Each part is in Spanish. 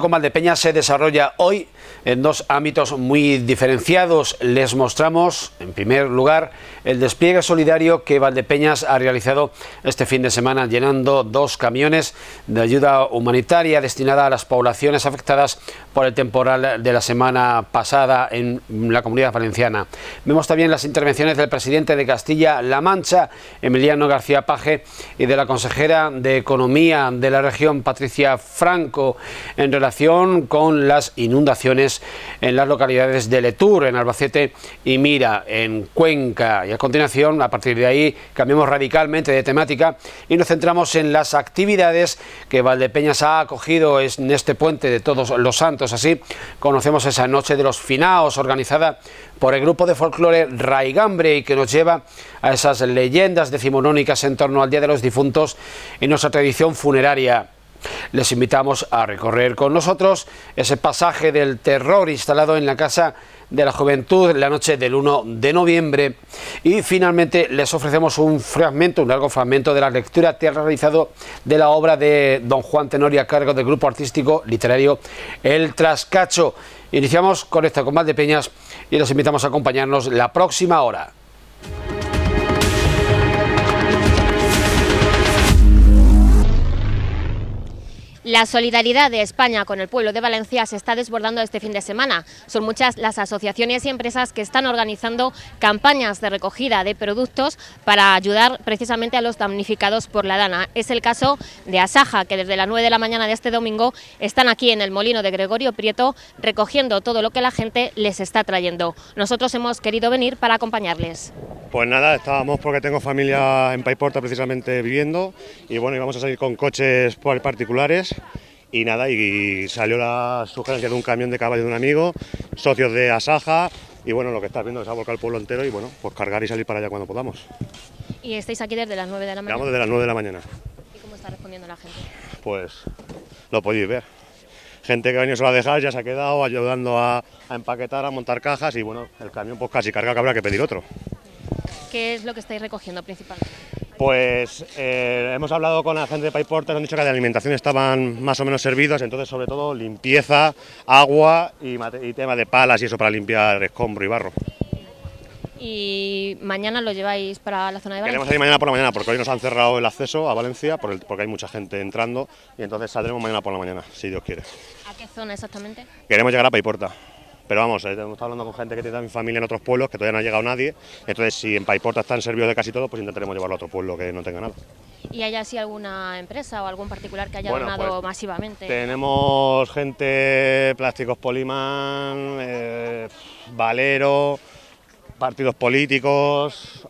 Con Valdepeñas se desarrolla hoy en dos ámbitos muy diferenciados. Les mostramos, en primer lugar, el despliegue solidario que Valdepeñas ha realizado este fin de semana, llenando dos camiones de ayuda humanitaria destinada a las poblaciones afectadas por el temporal de la semana pasada en la comunidad valenciana. Vemos también las intervenciones del presidente de Castilla-La Mancha, Emiliano García Paje, y de la consejera de Economía de la región, Patricia Franco en relación con las inundaciones en las localidades de Letur, en Albacete y Mira, en Cuenca. Y a continuación, a partir de ahí, cambiamos radicalmente de temática y nos centramos en las actividades que Valdepeñas ha acogido en este puente de todos los santos. Así, conocemos esa noche de los finaos organizada por el grupo de folclore Raigambre y que nos lleva a esas leyendas decimonónicas en torno al Día de los Difuntos y nuestra tradición funeraria. Les invitamos a recorrer con nosotros ese pasaje del terror instalado en la Casa de la Juventud la noche del 1 de noviembre y finalmente les ofrecemos un fragmento, un largo fragmento de la lectura realizado de la obra de don Juan Tenorio a cargo del grupo artístico literario El Trascacho. Iniciamos con esta con Peñas y los invitamos a acompañarnos la próxima hora. La solidaridad de España con el pueblo de Valencia se está desbordando este fin de semana. Son muchas las asociaciones y empresas que están organizando campañas de recogida de productos para ayudar precisamente a los damnificados por la dana. Es el caso de Asaja, que desde las 9 de la mañana de este domingo están aquí en el molino de Gregorio Prieto recogiendo todo lo que la gente les está trayendo. Nosotros hemos querido venir para acompañarles. Pues nada, estábamos porque tengo familia en Paiporta precisamente viviendo y bueno, íbamos a salir con coches particulares y nada, y salió la sugerencia de un camión de caballo de un amigo, socios de Asaja, y bueno, lo que estás viendo es volcado el pueblo entero y bueno, pues cargar y salir para allá cuando podamos. ¿Y estáis aquí desde las 9 de la mañana? Estamos desde las 9 de la mañana. ¿Y cómo está respondiendo la gente? Pues lo podéis ver. Gente que ha venido solo a dejar, ya se ha quedado ayudando a, a empaquetar, a montar cajas y bueno, el camión pues casi carga que habrá que pedir otro. ¿Qué es lo que estáis recogiendo principalmente? Pues eh, hemos hablado con la gente de Payporter, han dicho que de alimentación estaban más o menos servidos, entonces sobre todo limpieza, agua y, tema de palas y eso para limpiar escombro y barro. ¿Y mañana lo lleváis para la zona de Valencia? Queremos salir mañana por la mañana porque hoy nos han cerrado el acceso a Valencia porque hay mucha gente entrando y entonces saldremos mañana por la mañana, si Dios quiere. ¿A qué zona exactamente? Queremos llegar a Paiporta. Pero vamos, eh, hemos estado hablando con gente que tiene mi familia en otros pueblos, que todavía no ha llegado nadie. Entonces, si en Paiporta están servidos de casi todo, pues intentaremos llevarlo a otro pueblo que no tenga nada. ¿Y hay así alguna empresa o algún particular que haya donado pues, masivamente? Tenemos gente, plásticos Poliman, eh, Valero, partidos políticos,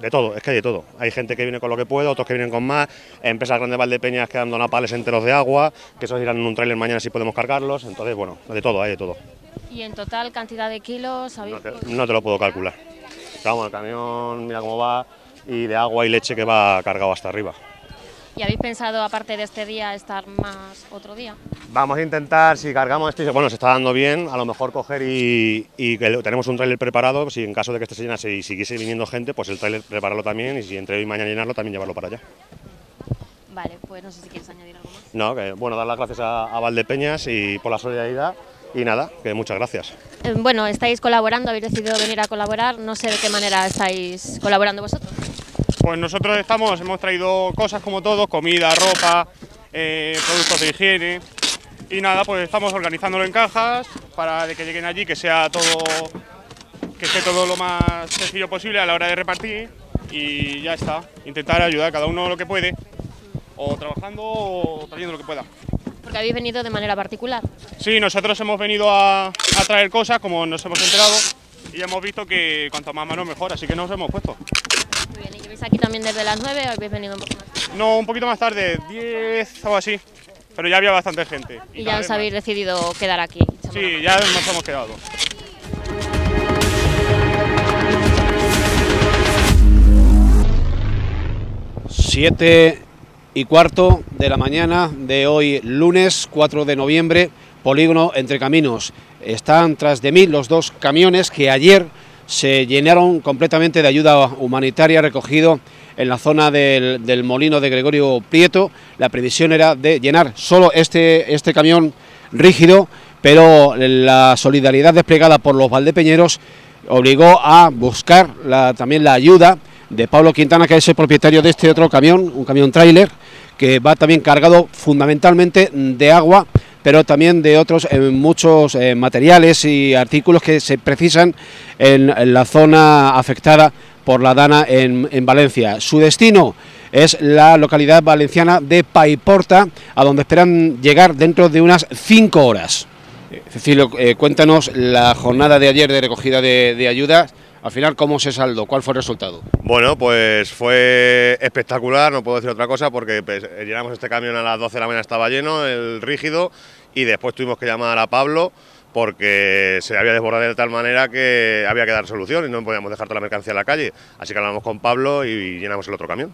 de todo, es que hay de todo. Hay gente que viene con lo que puede, otros que vienen con más, empresas grandes Valdepeñas que han donado pales enteros de agua, que esos irán en un trailer mañana si podemos cargarlos, entonces bueno, de todo, hay de todo. ¿Y en total cantidad de kilos? No te, no te, lo puedo calcular. Vamos, el camión, mira cómo va, y de agua y leche que va cargado hasta arriba. ¿Y habéis pensado, aparte de este día, estar más otro día? Vamos a intentar, si cargamos este, bueno, se está dando bien, a lo mejor coger y, que tenemos un trailer preparado, si en caso de que este se llenase y siguiese viniendo gente, pues el trailer prepararlo también y si entre hoy y mañana llenarlo, también llevarlo para allá. Vale, pues no sé si quieres añadir algo más. No, que bueno, dar las gracias a, a Valdepeñas y por la solidaridad y nada, que muchas gracias. Eh, bueno, estáis colaborando, habéis decidido venir a colaborar, no sé de qué manera estáis colaborando vosotros. Pues nosotros estamos, hemos traído cosas como todo, comida, ropa, eh, productos de higiene y nada, pues estamos organizándolo en cajas para que lleguen allí, que sea todo, que esté todo lo más sencillo posible a la hora de repartir y ya está, intentar ayudar a cada uno lo que puede, o trabajando o trayendo lo que pueda. Porque habéis venido de manera particular. Sí, nosotros hemos venido a, traer cosas, como nos hemos enterado, y hemos visto que cuanto más mano mejor, así que nos hemos puesto. Muy bien, ¿y lleváis aquí también desde las 9 o habéis venido un poco más No, un poquito más tarde, 10 o así, pero ya había bastante gente. Y, ya os habéis decidido quedar aquí. Sí, ya nos hemos quedado. Siete y cuarto de la mañana de hoy, lunes 4 de noviembre, polígono entre caminos. Están tras de mí los dos camiones que ayer se llenaron completamente de ayuda humanitaria recogido en la zona del, molino de Gregorio Prieto. La previsión era de llenar solo este, este camión rígido, pero la solidaridad desplegada por los valdepeñeros obligó a buscar también la ayuda de Pablo Quintana, que es el propietario de este otro camión, un camión tráiler, que va también cargado fundamentalmente de agua, pero también de otros eh, muchos eh, materiales y artículos que se precisan en, la zona afectada por la Dana en, en Valencia. Su destino es la localidad valenciana de Paiporta, a donde esperan llegar dentro de unas cinco horas. Cecilio, eh, cuéntanos la jornada de ayer de recogida de, de ayuda. Al final, ¿cómo se saldó? ¿Cuál fue el resultado? Bueno, pues fue espectacular, no puedo decir otra cosa, porque pues, llenamos este camión a las 12 de la mañana, estaba lleno, el rígido, y después tuvimos que llamar a Pablo porque se había desbordado de tal manera que había que dar solución y no podíamos dejar toda la mercancía en la calle. Así que hablamos con Pablo y llenamos el otro camión.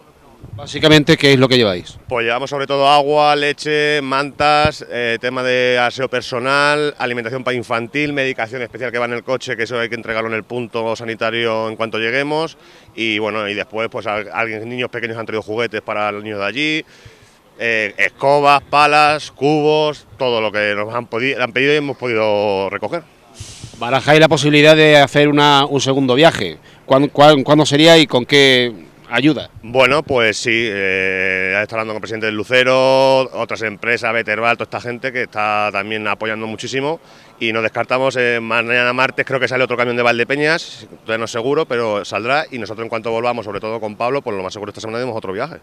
Básicamente, ¿qué es lo que lleváis? Pues llevamos sobre todo agua, leche, mantas, eh, tema de aseo personal, alimentación para infantil, medicación especial que va en el coche, que eso hay que entregarlo en el punto sanitario en cuanto lleguemos. Y bueno, y después pues alguien, niños pequeños han traído juguetes para los niños de allí, eh, escobas, palas, cubos, todo lo que nos han, han pedido y hemos podido recoger. ¿Barajáis la posibilidad de hacer una, un segundo viaje? ¿Cuándo, cuándo, cuándo sería y con qué ayuda? Bueno, pues sí, eh, hablando con el presidente del Lucero, otras empresas, Beterbal, toda esta gente que está también apoyando muchísimo y nos descartamos, eh, mañana martes creo que sale otro camión de Valdepeñas, todavía no es seguro, pero saldrá y nosotros en cuanto volvamos, sobre todo con Pablo, pues lo más seguro esta semana tenemos otro viaje.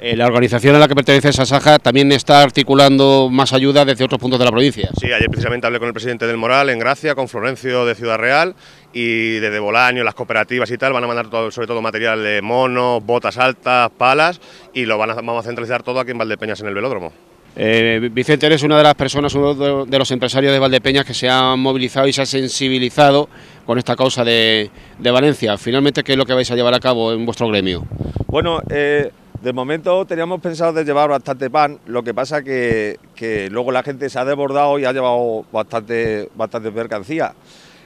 Eh, la organización a la que pertenece Sasaja también está articulando más ayuda desde otros puntos de la provincia. Sí, ayer precisamente hablé con el presidente del Moral en Gracia, con Florencio de Ciudad Real y desde Bolaño, las cooperativas y tal, van a mandar todo, sobre todo material de monos, botas altas, palas y lo van a, vamos a centralizar todo aquí en Valdepeñas en el velódromo. Eh, Vicente, eres una de las personas, uno de, de los empresarios de Valdepeñas que se han movilizado y se ha sensibilizado con esta causa de, de Valencia. Finalmente, ¿qué es lo que vais a llevar a cabo en vuestro gremio? Bueno, eh, de momento teníamos pensado de llevar bastante pan, lo que pasa que, que luego la gente se ha desbordado y ha llevado bastante, bastante mercancía.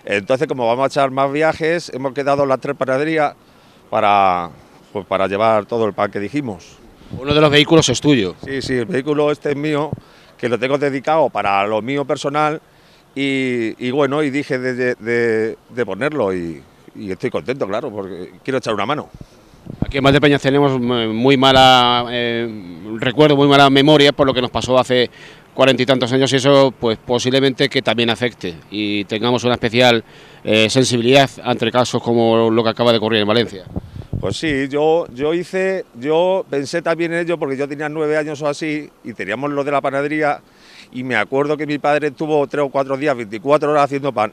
Entonces, como vamos a echar más viajes, hemos quedado las tres panaderías para, pues, para llevar todo el pan que dijimos. Uno de los vehículos es tuyo. Sí, sí, el vehículo este es mío, que lo tengo dedicado para lo mío personal y, y bueno, y dije de, de, de ponerlo y, y estoy contento, claro, porque quiero echar una mano. Aquí en Valdepeñas tenemos muy mala eh, recuerdo, muy mala memoria por lo que nos pasó hace cuarenta y tantos años y eso pues posiblemente que también afecte y tengamos una especial eh, sensibilidad ante casos como lo que acaba de ocurrir en Valencia. Pues sí, yo, yo hice, yo pensé también en ello porque yo tenía nueve años o así y teníamos lo de la panadería y me acuerdo que mi padre estuvo tres o cuatro días, 24 horas haciendo pan,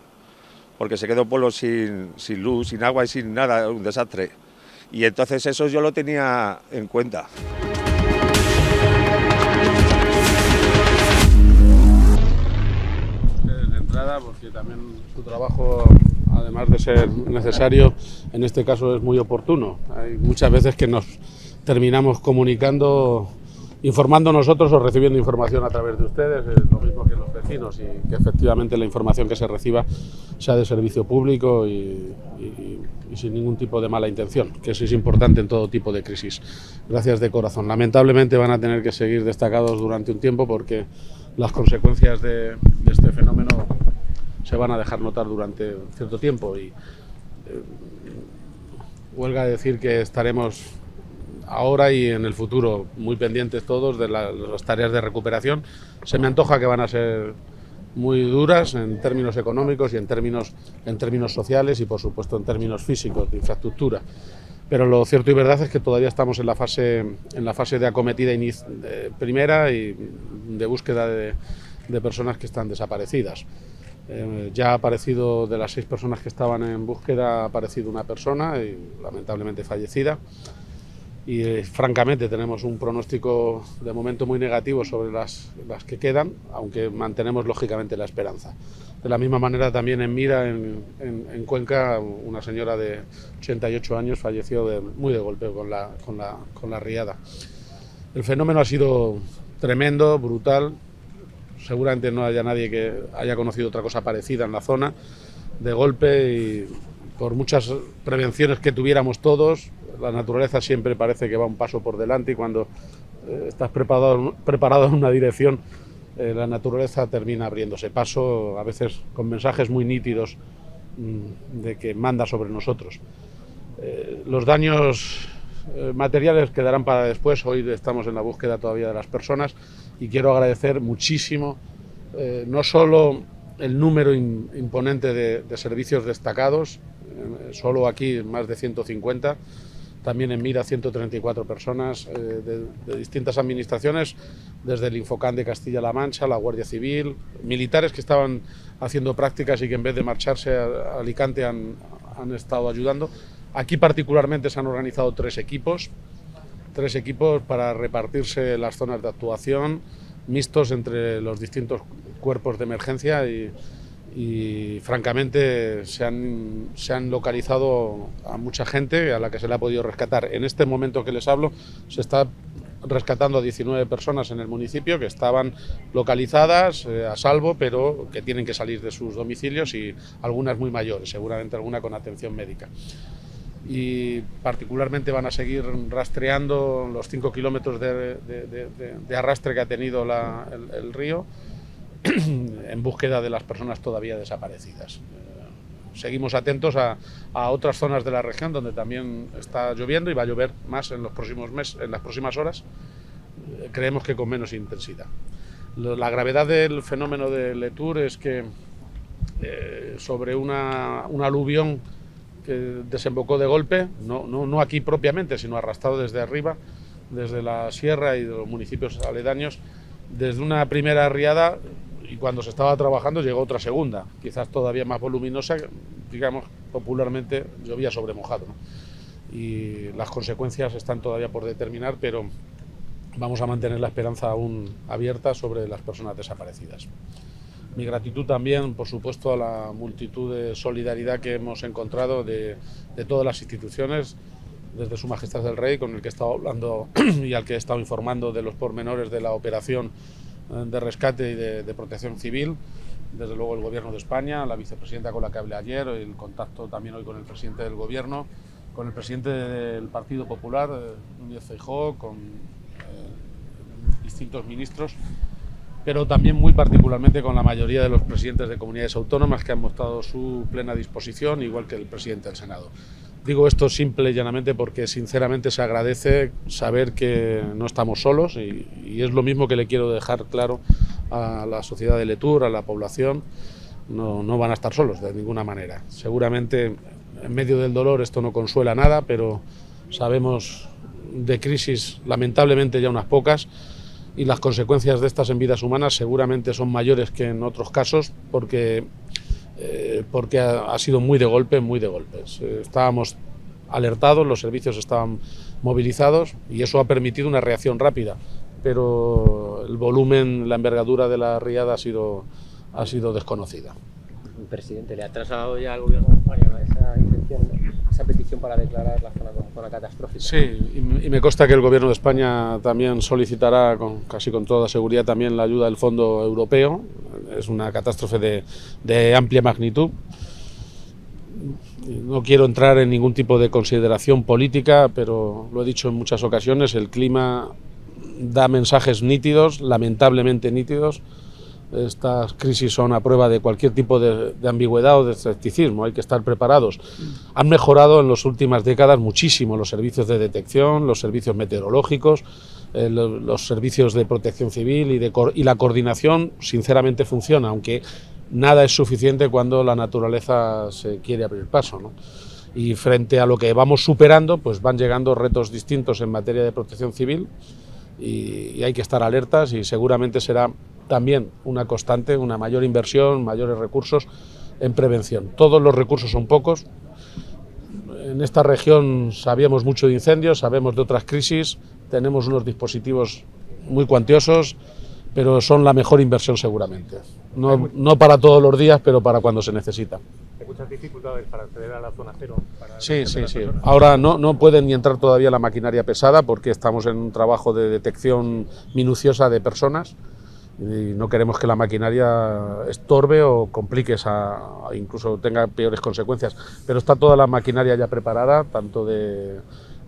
porque se quedó el pueblo sin, sin luz, sin agua y sin nada, un desastre. Y entonces eso yo lo tenía en cuenta. De entrada, porque también su trabajo, además de ser necesario, en este caso es muy oportuno. Hay muchas veces que nos terminamos comunicando, informando nosotros o recibiendo información a través de ustedes, es lo mismo que los vecinos, y que efectivamente la información que se reciba sea de servicio público y, y sin ningún tipo de mala intención, que eso es importante en todo tipo de crisis. Gracias de corazón. Lamentablemente van a tener que seguir destacados durante un tiempo porque las consecuencias de, de este fenómeno se van a dejar notar durante cierto tiempo y eh, huelga decir que estaremos ahora y en el futuro muy pendientes todos de la, las tareas de recuperación. Se me antoja que van a ser muy duras en términos económicos y en términos, en términos sociales y por supuesto en términos físicos, de infraestructura. Pero lo cierto y verdad es que todavía estamos en la fase, en la fase de acometida de primera y de búsqueda de, personas que están desaparecidas. Eh, ya ha aparecido, de las seis personas que estaban en búsqueda, ha aparecido una persona, y, lamentablemente fallecida. Y eh, francamente tenemos un pronóstico de momento muy negativo sobre las, las, que quedan, aunque mantenemos lógicamente la esperanza. De la misma manera también en Mira, en, en, en Cuenca, una señora de 88 años falleció muy de golpe con la, con, la, con la riada. El fenómeno ha sido tremendo, brutal, seguramente no haya nadie que haya conocido otra cosa parecida en la zona, de golpe y por muchas prevenciones que tuviéramos todos, la naturaleza siempre parece que va un paso por delante y cuando eh, estás preparado, en una dirección, eh, la naturaleza termina abriéndose paso, a veces con mensajes muy nítidos mm, de que manda sobre nosotros. Eh, los daños materiales quedarán para después, hoy estamos en la búsqueda todavía de las personas y quiero agradecer muchísimo no solo el número imponente de, servicios destacados, solo aquí más de 150, también en Mira 134 personas eh, de, distintas administraciones, desde el Infocán de Castilla-La Mancha, la Guardia Civil, militares que estaban haciendo prácticas y que en vez de marcharse a, Alicante han, han, estado ayudando. Aquí particularmente se han organizado tres equipos, tres equipos para repartirse las zonas de actuación, mixtos entre los distintos cuerpos de emergencia y, y francamente se han, se han, localizado a mucha gente a la que se le ha podido rescatar. En este momento que les hablo se está rescatando a 19 personas en el municipio que estaban localizadas eh, a salvo, pero que tienen que salir de sus domicilios y algunas muy mayores, seguramente alguna con atención médica. Y particularmente van a seguir rastreando los 5 kilómetros de, arrastre que ha tenido el río en búsqueda de las personas todavía desaparecidas. Eh, seguimos atentos a, otras zonas de la región donde también está lloviendo y va a llover más en, los próximos meses, en las próximas horas. Eh, creemos que con menos intensidad. La gravedad del fenómeno de Letour es que eh, sobre una, un aluvión que desembocó de golpe, no aquí propiamente, sino arrastrado desde arriba, desde la sierra y de los municipios aledaños, desde una primera riada y cuando se estaba trabajando llegó otra segunda, quizás todavía más voluminosa, digamos, popularmente llovía sobre mojado. Y las consecuencias están todavía por determinar, pero vamos a mantener la esperanza aún abierta sobre las personas desaparecidas. Mi gratitud también, por supuesto, a la multitud de solidaridad que hemos encontrado de, de todas las instituciones, desde Su Majestad el Rey, con el que he estado hablando y al que he estado informando de los pormenores de la operación de rescate y de, protección civil, desde luego el Gobierno de España, la vicepresidenta con la que hablé ayer, el contacto también hoy con el presidente del Gobierno, con el presidente del Partido Popular, eh, Núñez Feijóo, con eh, distintos ministros, pero también muy particularmente con la mayoría de los presidentes de comunidades autónomas que han mostrado su plena disposición, igual que el presidente del Senado. Digo esto simple y llanamente porque sinceramente se agradece saber que no estamos solos y, es lo mismo que le quiero dejar claro a la sociedad de Letour, a la población. No, no van a estar solos de ninguna manera. Seguramente en medio del dolor esto no consuela nada, pero sabemos de crisis lamentablemente ya unas pocas y las consecuencias de estas en vidas humanas seguramente son mayores que en otros casos porque eh, porque ha, sido muy de golpe, muy de golpe. estábamos alertados, los servicios estaban movilizados y eso ha permitido una reacción rápida, pero el volumen, la envergadura de la riada ha sido, ha sido desconocida. Presidente, ¿le ha trasladado ya al gobierno de esa intención, esa petición para declarar la zona como zona catastrófica? Sí, y, me consta que el gobierno de España también solicitará, con, casi con toda seguridad, también la ayuda del Fondo Europeo. Es una catástrofe de, de amplia magnitud. No quiero entrar en ningún tipo de consideración política, pero lo he dicho en muchas ocasiones, el clima da mensajes nítidos, lamentablemente nítidos, estas crisis son a prueba de cualquier tipo de, ambigüedad o de escepticismo, hay que estar preparados. Han mejorado en las últimas décadas muchísimo los servicios de detección, los servicios meteorológicos, eh, los, servicios de protección civil y, de, y la coordinación, sinceramente, funciona, aunque nada es suficiente cuando la naturaleza se quiere abrir paso. Y frente a lo que vamos superando, pues van llegando retos distintos en materia de protección civil y hay que estar alertas y seguramente será también una constante, una mayor inversión, mayores recursos en prevención. Todos los recursos son pocos. En esta región sabíamos mucho de incendios, sabemos de otras crisis, tenemos unos dispositivos muy cuantiosos, pero son la mejor inversión seguramente. No, no para todos los días, pero para cuando se necesita. ¿Hay muchas dificultades para acceder a la zona cero? sí, sí, sí. Ahora no, no pueden ni entrar todavía la maquinaria pesada porque estamos en un trabajo de detección minuciosa de personas y no queremos que la maquinaria estorbe o complique esa, incluso tenga peores consecuencias. Pero está toda la maquinaria ya preparada, tanto de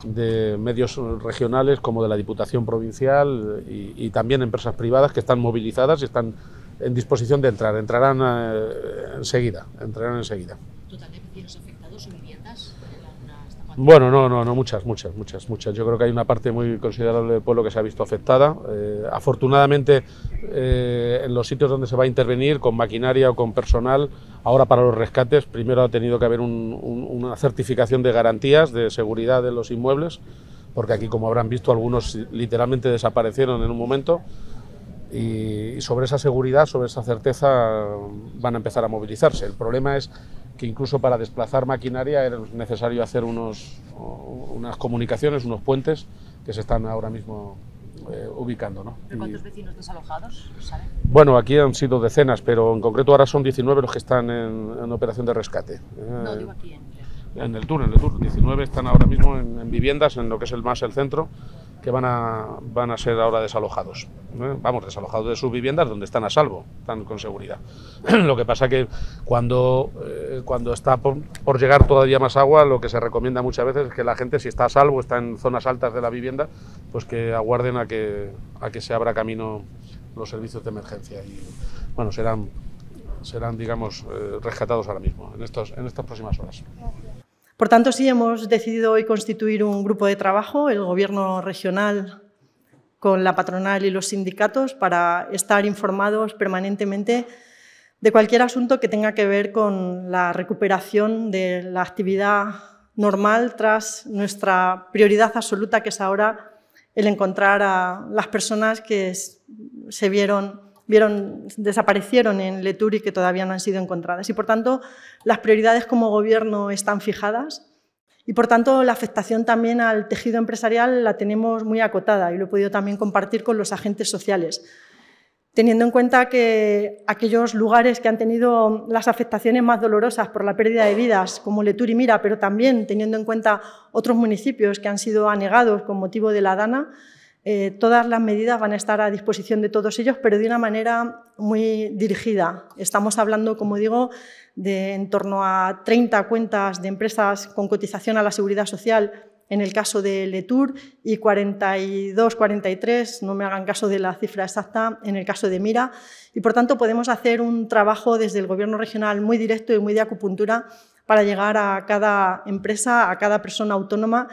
de medios regionales como de la Diputación Provincial y, y también empresas privadas que están movilizadas y están en disposición de entrar. Entrarán eh, enseguida, entrarán enseguida. ¿Total de vecinos afectados o viviendas? Bueno, no, no, no, muchas, muchas, muchas, muchas. Yo creo que hay una parte muy considerable del pueblo que se ha visto afectada. Eh, afortunadamente, eh, en los sitios donde se va a intervenir, con maquinaria o con personal, ahora para los rescates, primero ha tenido que haber un, un, una certificación de garantías de seguridad de los inmuebles, porque aquí, como habrán visto, algunos literalmente desaparecieron en un momento y, sobre esa seguridad, sobre esa certeza van a empezar a movilizarse. El problema es que incluso para desplazar maquinaria era necesario hacer unos, unas comunicaciones, unos puentes que se están ahora mismo eh, ubicando. ¿no? ¿Cuántos vecinos desalojados? ¿saben? Bueno, aquí han sido decenas, pero en concreto ahora son 19 los que están en, en operación de rescate. No, digo aquí en... En el Tour, en el Tour. 19 están ahora mismo en, en viviendas, en lo que es el más el centro, que van a, van a ser ahora desalojados. ¿eh? Vamos, desalojados de sus viviendas donde están a salvo, están con seguridad. lo que pasa que cuando, eh, cuando está por, por, llegar todavía más agua, lo que se recomienda muchas veces es que la gente, si está a salvo, está en zonas altas de la vivienda, pues que aguarden a que, a que se abra camino los servicios de emergencia. Y bueno, serán, serán digamos, eh, rescatados ahora mismo, en, estos, en estas próximas horas. Por tanto, sí hemos decidido hoy constituir un grupo de trabajo, el Gobierno regional con la patronal y los sindicatos, para estar informados permanentemente de cualquier asunto que tenga que ver con la recuperación de la actividad normal tras nuestra prioridad absoluta, que es ahora el encontrar a las personas que se vieron vieron, desaparecieron en Letur y que todavía no han sido encontradas. Y por tanto, las prioridades como gobierno están fijadas y por tanto la afectación también al tejido empresarial la tenemos muy acotada y lo he podido también compartir con los agentes sociales. Teniendo en cuenta que aquellos lugares que han tenido las afectaciones más dolorosas por la pérdida de vidas, como Letur y Mira, pero también teniendo en cuenta otros municipios que han sido anegados con motivo de la Dana, eh, todas las medidas van a estar a disposición de todos ellos, pero de una manera muy dirigida. Estamos hablando, como digo, de en torno a 30 cuentas de empresas con cotización a la seguridad social en el caso de Letour y 42, 43, no me hagan caso de la cifra exacta, en el caso de Mira. Y por tanto podemos hacer un trabajo desde el Gobierno regional muy directo y muy de acupuntura para llegar a cada empresa, a cada persona autónoma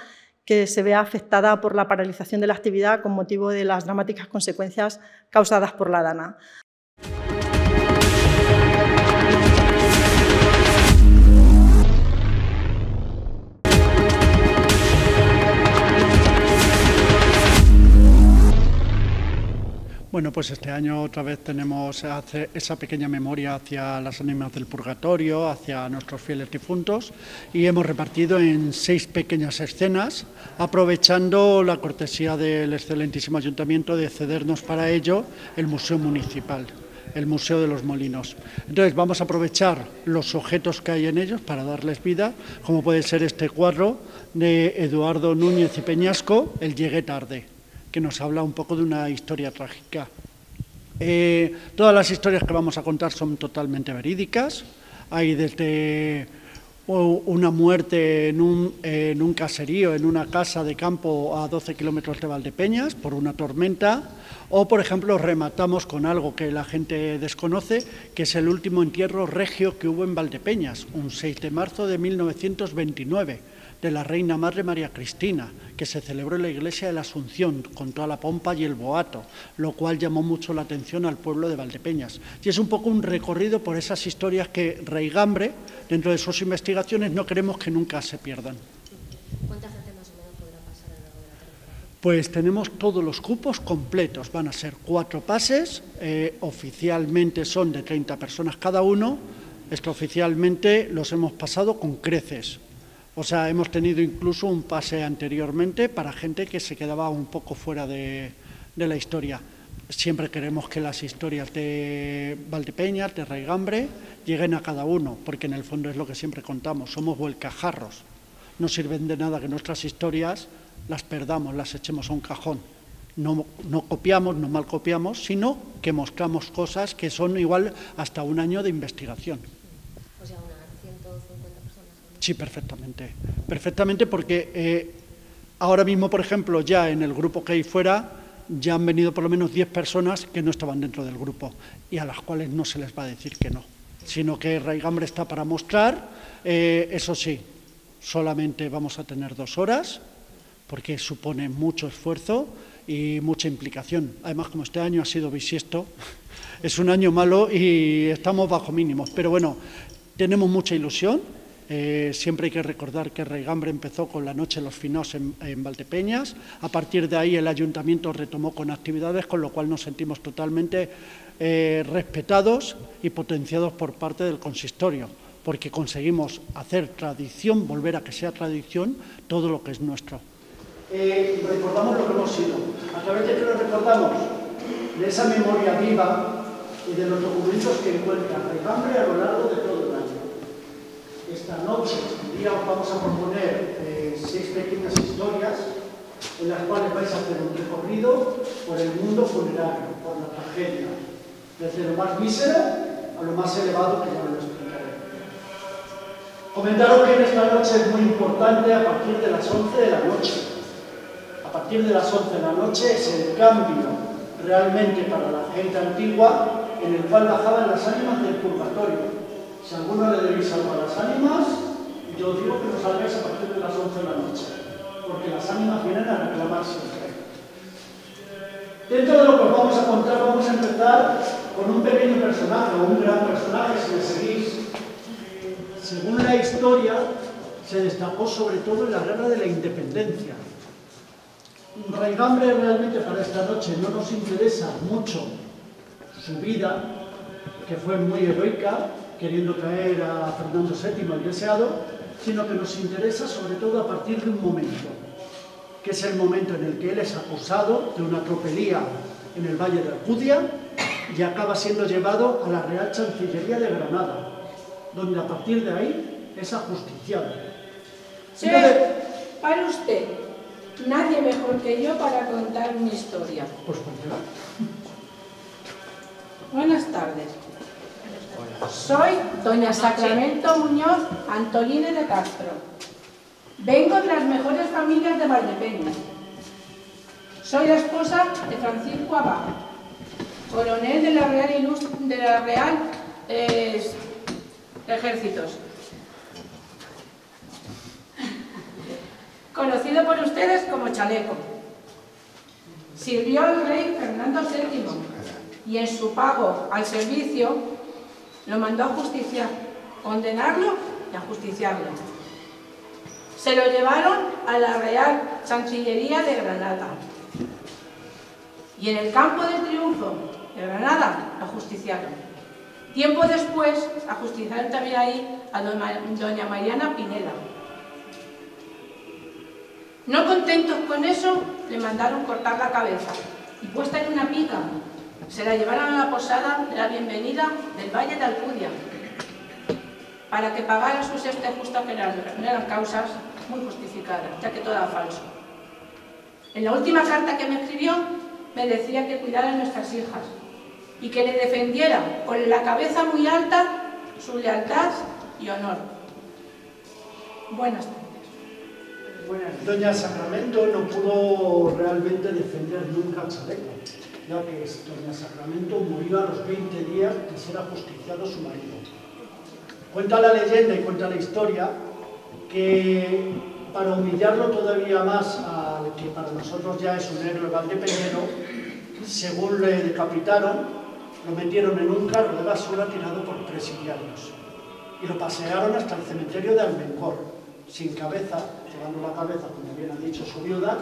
que se vea afectada por la paralización de la actividad con motivo de las dramáticas consecuencias causadas por la dana. Bueno, pues este año otra vez tenemos esa pequeña memoria hacia las ánimas del purgatorio, hacia nuestros fieles difuntos y hemos repartido en seis pequeñas escenas, aprovechando la cortesía del excelentísimo ayuntamiento de cedernos para ello el Museo Municipal el Museo de los Molinos. Entonces vamos a aprovechar los objetos que hay en ellos para darles vida, como puede ser este cuadro de Eduardo Núñez y Peñasco, El Llegué tarde que nos habla un poco de una historia trágica. Eh, todas las historias que vamos a contar son totalmente verídicas. Hay desde una muerte en un, en un, caserío, en una casa de campo a 12 kilómetros de Valdepeñas por una tormenta, o por ejemplo rematamos con algo que la gente desconoce, que es el último entierro regio que hubo en Valdepeñas, un 6 de marzo de 1929 de la Reina Madre María Cristina, que se celebró en la iglesia de la Asunción, con toda la pompa y el boato, lo cual llamó mucho la atención al pueblo de Valdepeñas. Y es un poco un recorrido por esas historias que Reigambre, dentro de sus investigaciones, no queremos que nunca se pierdan. ¿Cuánta gente más o menos podrá pasar a lo largo de la temporada? Pues tenemos todos los cupos completos, van a ser cuatro pases, eh, oficialmente son de 30 personas cada uno, extraoficialmente los hemos pasado con creces, o sea, hemos tenido incluso un pase anteriormente para gente que se quedaba un poco fuera de, la historia. Siempre queremos que las historias de Valdepeñas, de Raigambre, lleguen a cada uno, porque en el fondo es lo que siempre contamos, somos vuelcajarros. No sirven de nada que nuestras historias las perdamos, las echemos a un cajón. No, no, copiamos, no mal copiamos, sino que mostramos cosas que son igual hasta un año de investigación. O sea, unas 150 personas. Sí, perfectamente. Perfectamente porque eh, Ahora mismo, por ejemplo, ya en el grupo que hay fuera, ya han venido por lo menos 10 personas que no estaban dentro del grupo y a las cuales no se les va a decir que no, sino que Raigambre está para mostrar, eh, eso sí, solamente vamos a tener dos horas, porque supone mucho esfuerzo y mucha implicación. Además, como este año ha sido bisiesto, es un año malo y estamos bajo mínimos. Pero bueno, tenemos mucha ilusión. Eh, siempre hay que recordar que Reigambre empezó con la Noche de los Finos en, Valdepeñas. A partir de ahí el ayuntamiento retomó con actividades, con lo cual nos sentimos totalmente eh, respetados y potenciados por parte del consistorio, porque conseguimos hacer tradición, volver a que sea tradición, todo lo que es nuestro. Eh, recordamos lo que hemos sido. A través de que lo recordamos, de esa memoria viva y de los documentos que encuentra Reigambre a lo largo de todo. Esta noche, día os vamos a proponer eh, seis pequeñas historias en las cuales vais a hacer un recorrido por el mundo funerario, por la tragedia, desde lo más mísero a lo más elevado que ya lo explicaré. Comentaros que en esta noche es muy importante a partir de las 11 de la noche. A partir de las 11 de la noche es el cambio realmente para la gente antigua en el cual bajaban las ánimas del purgatorio. Si alguno le debéis algo a las ánimas, yo digo que no salgáis a partir de las 11 de la noche, porque las ánimas vienen a reclamar siempre. Dentro de lo que os vamos a contar, vamos a empezar con un pequeño personaje, o un gran personaje, si me seguís. Según la historia, se destacó sobre todo en la guerra de la independencia. Raigambre realmente para esta noche no nos interesa mucho su vida, que fue muy heroica, queriendo caer a Fernando VII, el deseado, sino que nos interesa sobre todo a partir de un momento, que es el momento en el que él es acusado de una tropelía en el Valle de Alcudia y acaba siendo llevado a la Real Chancillería de Granada, donde a partir de ahí es ajusticiado. Sí, para usted, nadie mejor que yo para contar una historia. Pues. Buenas tardes. Soy doña Sacramento Muñoz Antolines de Castro. Vengo de las mejores familias de Valdepeña. Soy la esposa de Francisco Abad, coronel de la Real, Ejércitos. Conocido por ustedes como Chaleco. Sirvió al rey Fernando VII y en su pago al servicio lo mandó a justiciar, condenarlo y a justiciarlo. Se lo llevaron a la Real Chancillería de Granada. Y en el campo del triunfo de Granada lo justiciaron. Tiempo después ajusticiaron también ahí a doña Mariana Pineda. No contentos con eso, le mandaron cortar la cabeza y puesta en una pica se la llevaron a la posada de la bienvenida del Valle de Alcudia para que pagara sus justo que no eran causas muy justificadas, ya que todo era falso. En la última carta que me escribió me decía que cuidara a nuestras hijas y que le defendiera con la cabeza muy alta su lealtad y honor. Buenas tardes. Doña Sacramento no pudo realmente defender nunca a Chaleco ya que doña Sacramento murió a los 20 días de ser ajusticiado su marido. Cuenta la leyenda y cuenta la historia que para humillarlo todavía más al que para nosotros ya es un héroe valdepeñero, según le decapitaron, lo metieron en un carro de basura tirado por presidiarios y lo pasearon hasta el cementerio de Almencor, sin cabeza, llevando la cabeza, como bien ha dicho su viuda,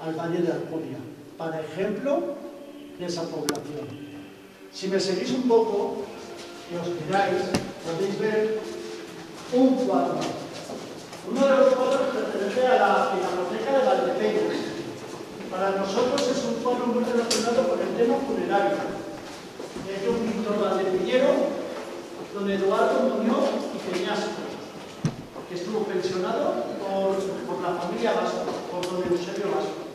al Valle de Alcudia. Para ejemplo de esa población. Si me seguís un poco y os miráis, podéis ver un cuadro. Uno de los cuadros pertenece a la Pinacoteca de Valdepeñas. Para nosotros es un cuadro muy relacionado con el tema funerario. Es un pintor valdepillero, don Eduardo Muñoz y Peñasco, que estuvo pensionado por, por la familia Vasco, por don Eusebio Vasco.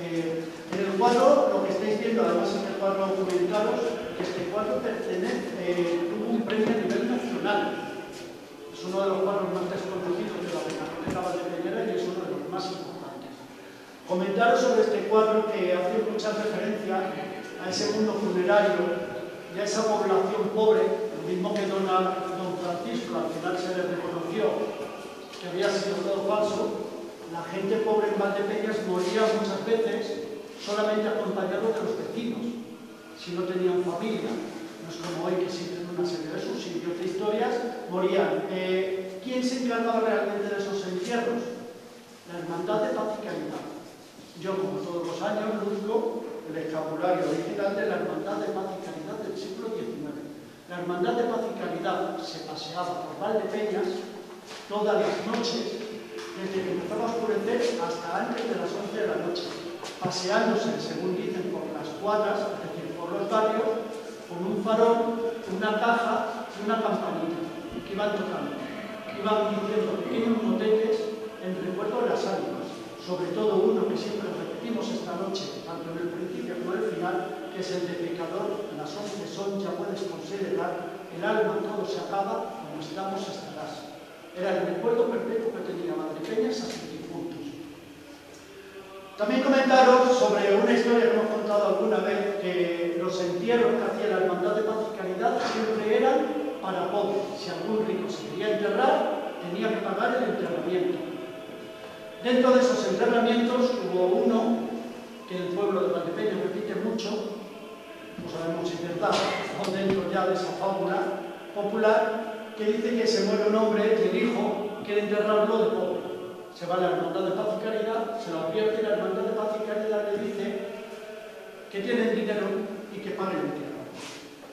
Eh, en el cuadro, lo que estáis viendo, además en el cuadro documentados, que este cuadro pertenece, eh, tuvo un premio a nivel nacional. Es uno de los cuadros más desconocidos de la Pinacoteca Valdepeñera y es uno de los más importantes. Comentaros sobre este cuadro que hace mucha referencia a ese mundo funerario y a esa población pobre, lo mismo que dona don Francisco, al final se le reconoció que había sido todo falso, la gente pobre en Valdepeñas moría muchas veces solamente acompañado de los vecinos, si no tenían familia. No es como hoy que existen una serie de subsidios de historias, morían. Eh, ¿Quién se encargaba realmente de esos entierros? La Hermandad de Paz y Caridad. Yo, como todos los años, luzco el escapulario original de la Hermandad de Paz y Caridad del siglo XIX. La Hermandad de Paz y Caridad se paseaba por Valdepeñas todas las noches desde que empezaba a oscurecer hasta antes de las 11 de la noche, paseándose, según dicen, por las cuadras, es decir, por los barrios, con un farol, una caja y una campanita, que iban tocando. Iban diciendo pequeños motetes en recuerdo de las ánimas, sobre todo uno que siempre repetimos esta noche, tanto en el principio como en el final, que es el de pecador, las 11 son, ya puedes considerar, el alma todo se acaba, como estamos estarás. Era el recuerdo perpetuo que tenía Madre Peñas a sus difuntos. También comentaron sobre una historia que hemos contado alguna vez, que los entierros que hacía la Hermandad de Paz y Caridad siempre eran para pobres. Si algún rico se quería enterrar, tenía que pagar el enterramiento. Dentro de esos enterramientos hubo uno que el pueblo de Valdepeña repite mucho, no sabemos si es verdad, dentro ya de esa fábula popular, que dice que se muere un hombre y el hijo quiere enterrarlo de pobre. Se va a la Hermandad de Paz y Caridad, se lo advierte y la Hermandad de Paz y Caridad le dice que tienen dinero y que paguen el entierro.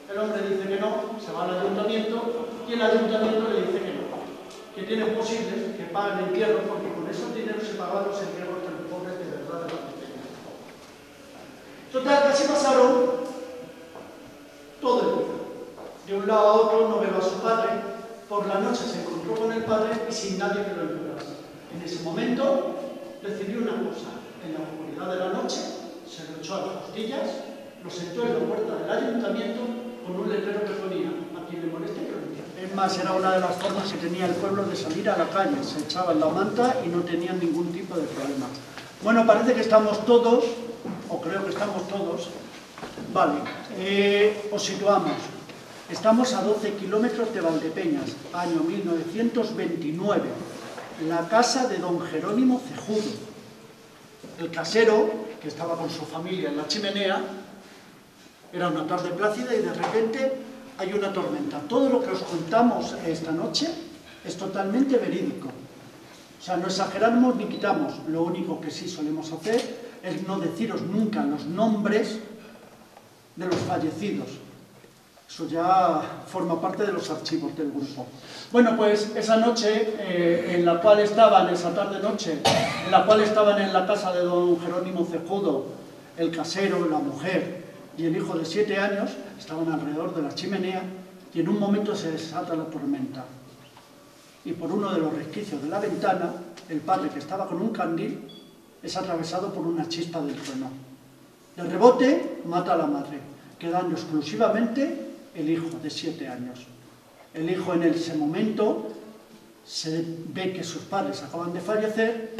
El hombre dice que no, se va al ayuntamiento y el ayuntamiento le dice que no, que tienen posibles que paguen el entierro porque con esos dineros se pagaban los entierros de los pobres de verdad de la pequeña. Total, casi pasaron todo el día. De un lado a otro no veo a su padre, por la noche se encontró con el padre y sin nadie que lo ayudase. En ese momento decidió una cosa, en la oscuridad de la noche se lo echó a las costillas, lo sentó en la puerta del ayuntamiento con un letrero que ponía a quien le moleste que lo. Es más, era una de las formas que tenía el pueblo de salir a la calle, se echaban la manta y no tenían ningún tipo de problema. Bueno, parece que estamos todos, o creo que estamos todos, vale, eh, os situamos. Estamos a 12 kilómetros de Valdepeñas, año 1929, la casa de don Jerónimo Cejudo. El casero, que estaba con su familia en la chimenea, era una tarde plácida y de repente hay una tormenta. Todo lo que os contamos esta noche es totalmente verídico. O sea, no exageramos ni quitamos. Lo único que sí solemos hacer es no deciros nunca los nombres de los fallecidos. Eso ya forma parte de los archivos del grupo. Bueno, pues esa noche eh, en la cual estaban, esa tarde-noche, en la cual estaban en la casa de don Jerónimo Cejudo, el casero, la mujer y el hijo de siete años, estaban alrededor de la chimenea y en un momento se desata la tormenta. Y por uno de los resquicios de la ventana, el padre que estaba con un candil es atravesado por una chispa del trueno. De rebote mata a la madre, quedando exclusivamente el hijo de siete años. El hijo en ese momento se ve que sus padres acaban de fallecer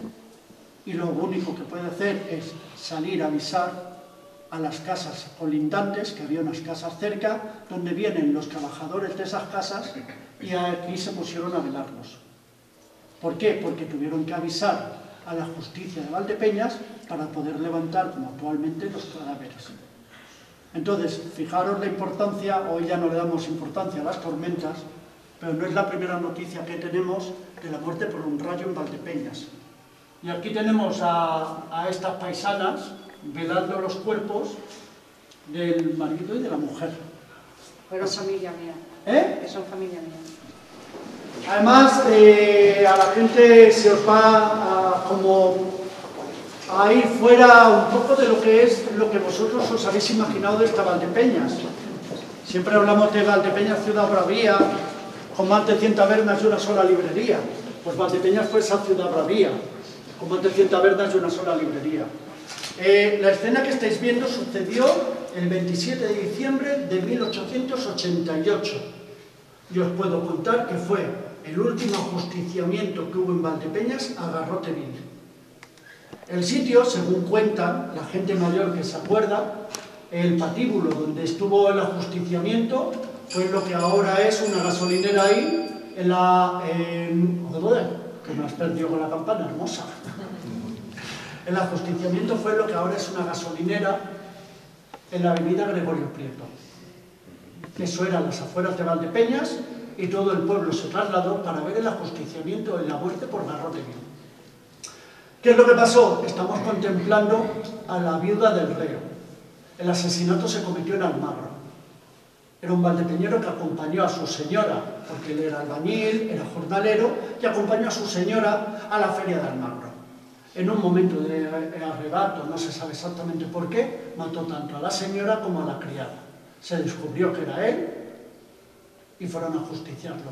y lo único que puede hacer es salir a avisar a las casas colindantes, que había unas casas cerca, donde vienen los trabajadores de esas casas y aquí se pusieron a velarlos. ¿Por qué? Porque tuvieron que avisar a la justicia de Valdepeñas para poder levantar, como actualmente, los cadáveres. Entonces, fijaros la importancia, hoy ya no le damos importancia a las tormentas, pero no es la primera noticia que tenemos de la muerte por un rayo en Valdepeñas. Y aquí tenemos a, a estas paisanas velando los cuerpos del marido y de la mujer. Pero es familia mía. ¿Eh? Que son familia mía. Además, eh, a la gente se os va a, como a ir fuera un poco de lo que es lo que vosotros os habéis imaginado de esta Valdepeñas. Siempre hablamos de Valdepeñas ciudad bravía, con más de 100 tabernas y una sola librería. Pues Valdepeñas fue esa ciudad bravía, con más de 100 tabernas y una sola librería. Eh, la escena que estáis viendo sucedió el 27 de diciembre de 1888. Y os puedo contar que fue el último ajusticiamiento que hubo en Valdepeñas a garrote vil. El sitio, según cuentan la gente mayor que se acuerda, el patíbulo donde estuvo el ajusticiamiento fue lo que ahora es una gasolinera ahí, en la... En, joder, que me has perdido con la campana, hermosa. El ajusticiamiento fue lo que ahora es una gasolinera en la avenida Gregorio Prieto. Eso eran las afueras de Valdepeñas y todo el pueblo se trasladó para ver el ajusticiamiento y la muerte por garrote. ¿Qué es lo que pasó? Estamos contemplando a la viuda del reo. El asesinato se cometió en Almagro. Era un valdepeñero que acompañó a su señora, porque él era albañil, era jornalero, y acompañó a su señora a la feria de Almagro. En un momento de arrebato, no se sabe exactamente por qué, mató tanto a la señora como a la criada. Se descubrió que era él y fueron a justiciarlo.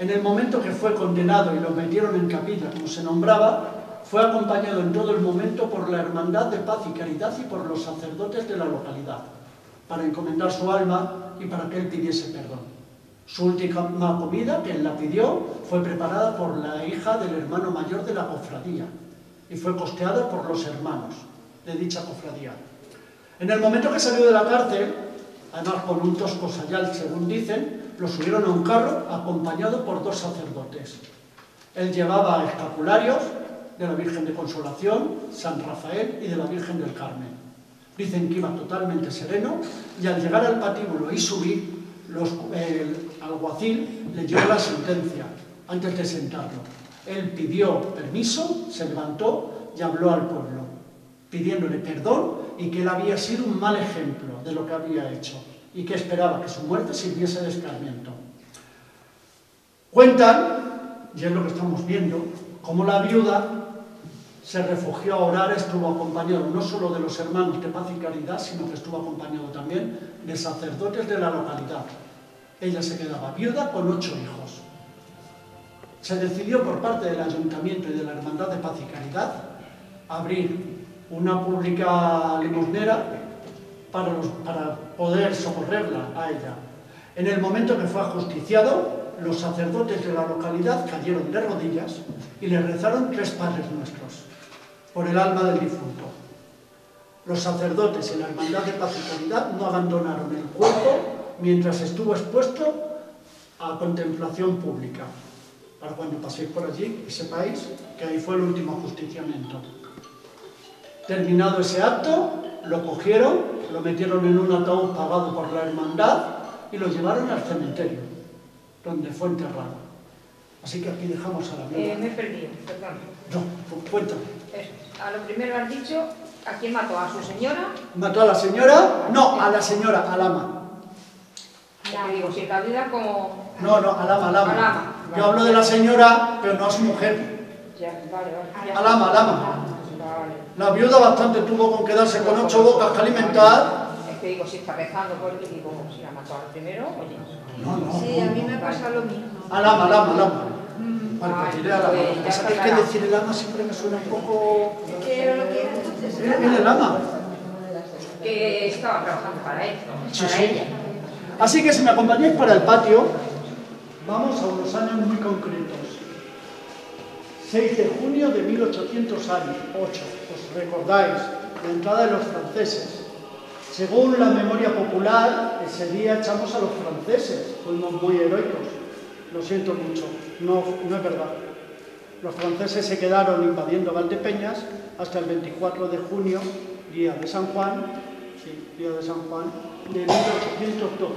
En el momento que fue condenado y lo metieron en capilla, como se nombraba, fue acompañado en todo el momento por la Hermandad de Paz y Caridad y por los sacerdotes de la localidad, para encomendar su alma y para que él pidiese perdón. Su última comida, que él la pidió, fue preparada por la hija del hermano mayor de la cofradía y fue costeada por los hermanos de dicha cofradía. En el momento que salió de la cárcel, además con un tosco sayal, según dicen, lo subieron a un carro acompañado por dos sacerdotes. Él llevaba escapularios de la Virgen de Consolación, San Rafael y de la Virgen del Carmen. Dicen que iba totalmente sereno y al llegar al patíbulo y subir, el alguacil le dio la sentencia antes de sentarlo. Él pidió permiso, se levantó y habló al pueblo, pidiéndole perdón y que él había sido un mal ejemplo de lo que había hecho y que esperaba que su muerte sirviese de escarmiento. Cuentan, y es lo que estamos viendo, cómo la viuda se refugió a orar, estuvo acompañado no solo de los hermanos de paz y caridad, sino que estuvo acompañado también de sacerdotes de la localidad. Ella se quedaba viuda con ocho hijos. Se decidió por parte del Ayuntamiento y de la Hermandad de Paz y Caridad abrir una pública limosnera para, los, para poder socorrerla a ella. En el momento que fue ajusticiado, los sacerdotes de la localidad cayeron de rodillas y le rezaron tres padres nuestros por el alma del difunto. Los sacerdotes y la Hermandad de Paz y Caridad no abandonaron el cuerpo mientras estuvo expuesto a contemplación pública. Para cuando paséis por allí y sepáis que ahí fue el último ajusticiamiento. Terminado ese acto, lo cogieron, lo metieron en un ataúd pagado por la hermandad y lo llevaron al cementerio, donde fue enterrado. Así que aquí dejamos a la viuda. Eh, me he perdido, perdón. No, cuéntame. A lo primero has dicho, ¿a quién mató? ¿A su señora? ¿Mató a la señora? No, a la señora, al ama. Ya digo, si cabida como... No, no, al ama, al ama. Al ama, Yo vale. hablo de la señora, pero no a su mujer. Ya, vale, vale. Al ama, al ama. Vale. La viuda bastante tuvo con quedarse con ocho bocas que alimentar. Es que digo, si está rezando, porque digo, si la mató al primero, oye. No, no. Sí, a mí me pasa lo mismo. Al ama, al ama, al ama. Vale, pues pasa es que decir el ama siempre me suena un poco... ¿Qué era lo que era entonces? Mira el ama. Que estaba trabajando para él, Sí, para sí. ella. Así que si me acompañáis para el patio, vamos a unos años muy concretos. 6 de junio de 1808, os recordáis, la entrada de los franceses. Según la memoria popular, ese día echamos a los franceses, fuimos muy heroicos. Lo siento mucho, no, no es verdad. Los franceses se quedaron invadiendo Valdepeñas hasta el 24 de junio, día de San Juan, sí, día de San Juan, de 1812.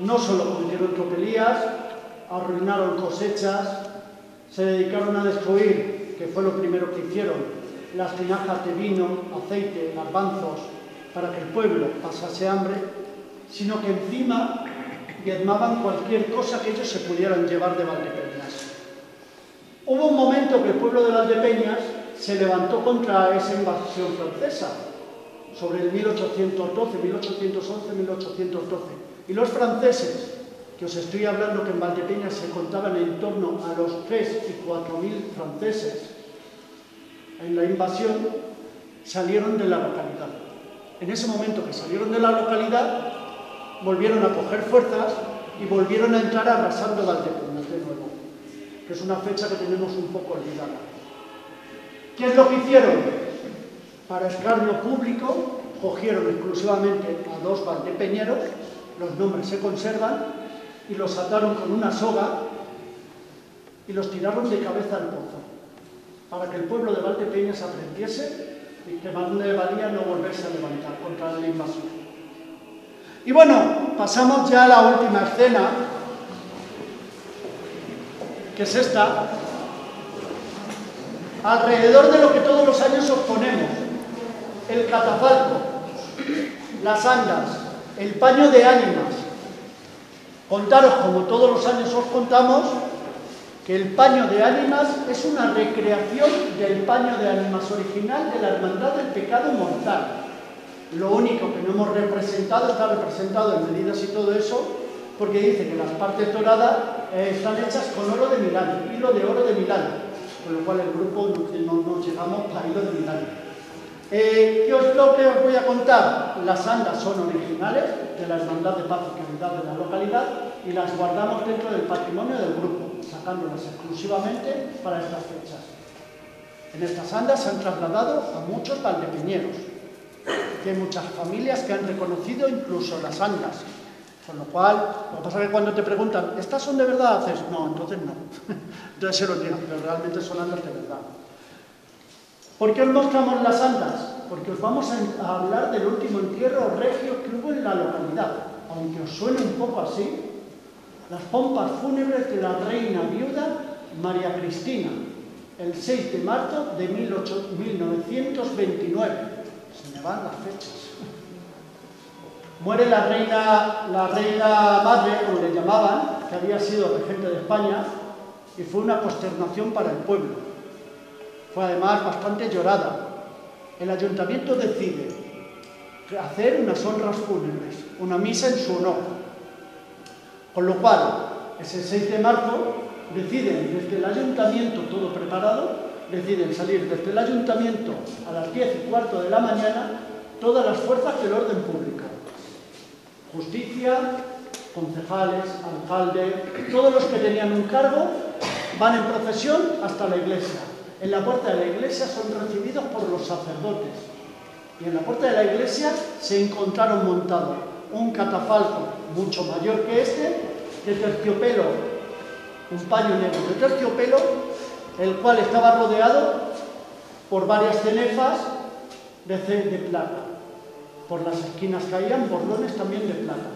No solo cometieron tropelías, arruinaron cosechas, se dedicaron a destruir, que fue lo primero que hicieron, las tinajas de vino, aceite, garbanzos, para que el pueblo pasase hambre, sino que encima diezmaban cualquier cosa que ellos se pudieran llevar de Valdepeñas. Hubo un momento que el pueblo de Valdepeñas se levantó contra esa invasión francesa, sobre el 1812, 1811, 1812. Y los franceses, que os estoy hablando que en Valdepeñas se contaban en torno a los 3 y 4 mil franceses, en la invasión salieron de la localidad. En ese momento que salieron de la localidad, volvieron a coger fuerzas y volvieron a entrar arrasando Valdepeñas de nuevo, que es una fecha que tenemos un poco olvidada. ¿Qué es lo que hicieron? Para escarnio público, cogieron exclusivamente a dos valdepeñeros, los nombres se conservan, y los ataron con una soga y los tiraron de cabeza al pozo, para que el pueblo de Valdepeñas aprendiese y que más le valía no volverse a levantar contra el invasor. Y bueno, pasamos ya a la última escena, que es esta, alrededor de lo que todos los años os ponemos, el catafalco, las andas, el paño de ánimas. Contaros, como todos los años os contamos, que el paño de ánimas es una recreación del paño de ánimas original de la Hermandad del Pecado Mortal. Lo único que no hemos representado está representado en medidas y todo eso, porque dice que las partes doradas eh, están hechas con oro de Milán, hilo de oro de Milán, con lo cual el grupo no, no, llegamos a hilo de Milán. Eh, ¿Qué os lo que os voy a contar? Las andas son originales de la Hermandad de Paz y de la localidad y las guardamos dentro del patrimonio del grupo, sacándolas exclusivamente para estas fechas. En estas andas se han trasladado a muchos valdepeñeros, que hay muchas familias que han reconocido incluso las andas, con lo cual, lo que pasa es que cuando te preguntan, ¿estas son de verdad? Haces, no, entonces no. entonces se lo niegan, pero realmente son andas de verdad. ¿Por qué os mostramos las andas? Porque os vamos a hablar del último entierro regio que hubo en la localidad. Aunque os suene un poco así, las pompas fúnebres de la reina viuda María Cristina, el 6 de marzo de 1929. Me van las fechas. Muere la reina, la reina madre, como le llamaban, que había sido regente de España, y fue una consternación para el pueblo. Fue además bastante llorada. El ayuntamiento decide hacer unas honras fúnebres, una misa en su honor. Con lo cual, ese 6 de marzo, deciden desde el ayuntamiento, todo preparado, deciden salir desde el ayuntamiento a las 10 y cuarto de la mañana todas las fuerzas del orden público. Justicia, concejales, alcalde, todos los que tenían un cargo van en procesión hasta la iglesia en la puerta de la iglesia son recibidos por los sacerdotes. Y en la puerta de la iglesia se encontraron montado un catafalco mucho mayor que este, de terciopelo, un paño negro de terciopelo, el cual estaba rodeado por varias cenefas de, de plata. Por las esquinas caían borlones también de plata.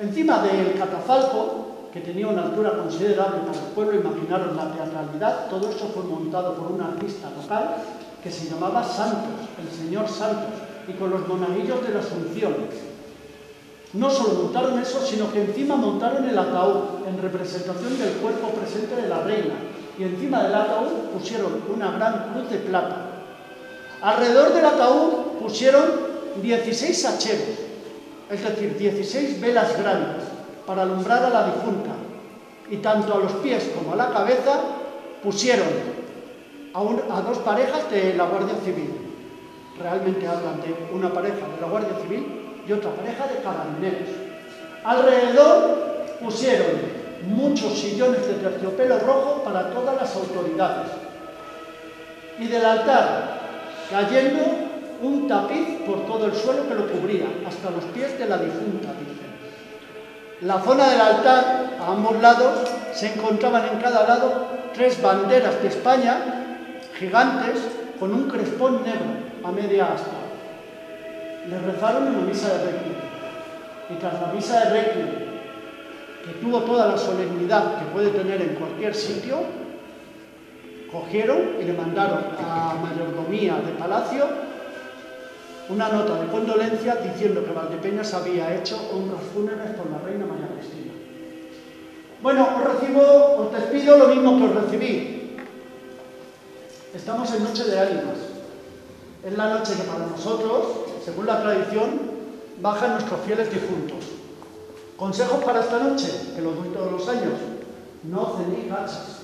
Encima del catafalco que tenía una altura considerable para el pueblo, imaginaron la teatralidad, todo eso fue montado por un artista local que se llamaba Santos, el señor Santos, y con los monaguillos de la Asunción. No solo montaron eso, sino que encima montaron el ataúd en representación del cuerpo presente de la reina, y encima del ataúd pusieron una gran cruz de plata. Alrededor del ataúd pusieron 16 hacheros, es decir, 16 velas grandes, para alumbrar a la difunta y tanto a los pies como a la cabeza pusieron a, dos parejas de la Guardia Civil. Realmente hablan de una pareja de la Guardia Civil y otra pareja de carabineros. Alrededor pusieron muchos sillones de terciopelo rojo para todas las autoridades. Y del altar cayendo un tapiz por todo el suelo que lo cubría, hasta los pies de la difunta, la zona del altar, a ambos lados, se encontraban en cada lado tres banderas de España gigantes con un crespón negro a media asta. Le rezaron una misa de Requiem. Y tras la misa de Requiem, que tuvo toda la solemnidad que puede tener en cualquier sitio, cogieron y le mandaron a mayordomía de palacio una nota de condolencia diciendo que Valdepeñas había hecho honras fúnebres por la reina María Cristina. Bueno, os recibo, os despido lo mismo que os recibí. Estamos en Noche de Ánimas. Es la noche que para nosotros, según la tradición, bajan nuestros fieles difuntos. Consejos para esta noche, que lo doy todos los años. No cenéis gachas.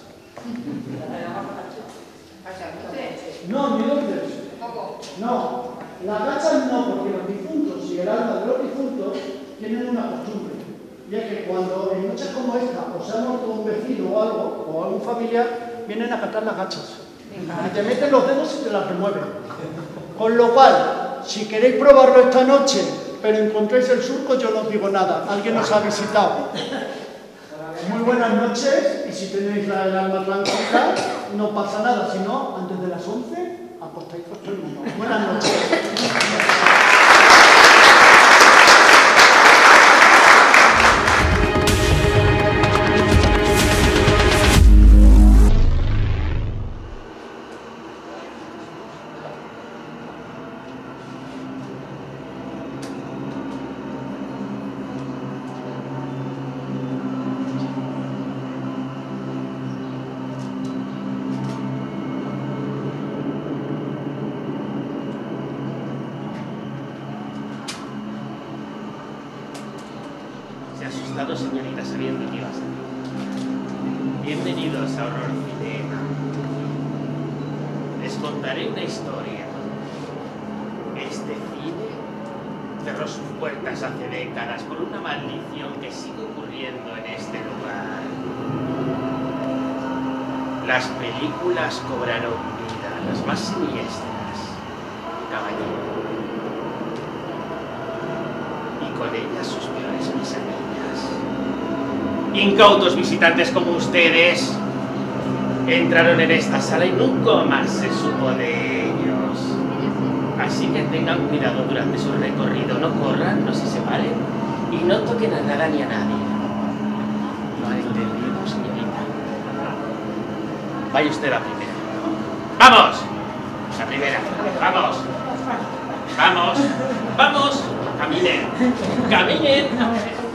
No, ni dónde. No, las gachas no, porque los difuntos y el alma de los difuntos tienen una costumbre. Y es que cuando en noches como esta o se ha muerto un vecino o algo, o algún familiar, vienen a cantar las gachas. Y te meten los dedos y te las remueven. Con lo cual, si queréis probarlo esta noche, pero encontráis el surco, yo no os digo nada. Alguien nos ha visitado. Muy buenas noches y si tenéis la, alma tranquila, no pasa nada. Si no, antes de las 11, apostáis por todo el mundo. Buenas noches. Incautos visitantes como ustedes entraron en esta sala y nunca más se supo de ellos. Así que tengan cuidado durante su recorrido, no corran, no se separen y no toquen a nada ni a nadie. ¿Lo ha entendido, señorita? Vaya usted la primera. ¡Vamos! La primera. ¡Vamos! ¡Vamos! ¡Vamos! ¡Caminen! ¡Caminen!